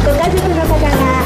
Terima kasih sudah menonton.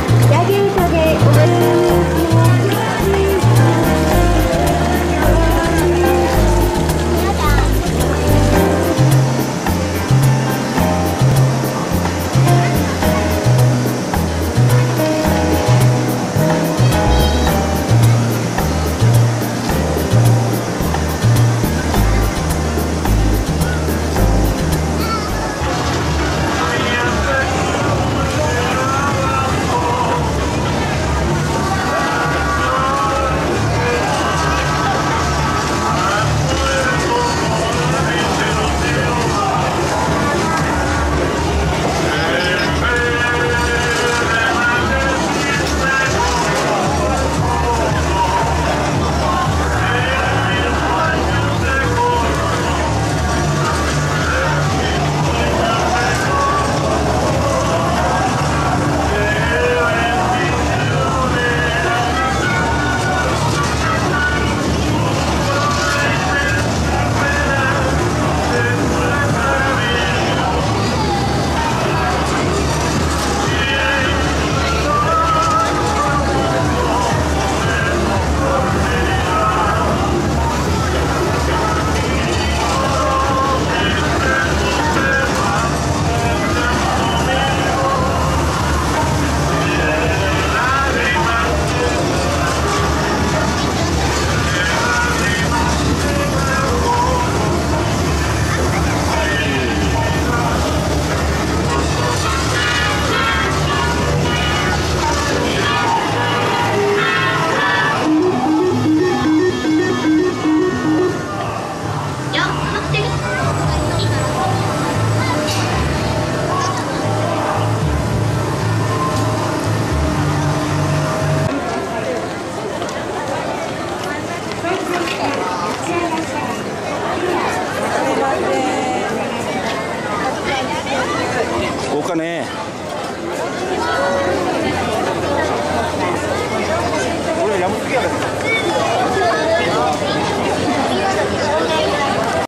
うかね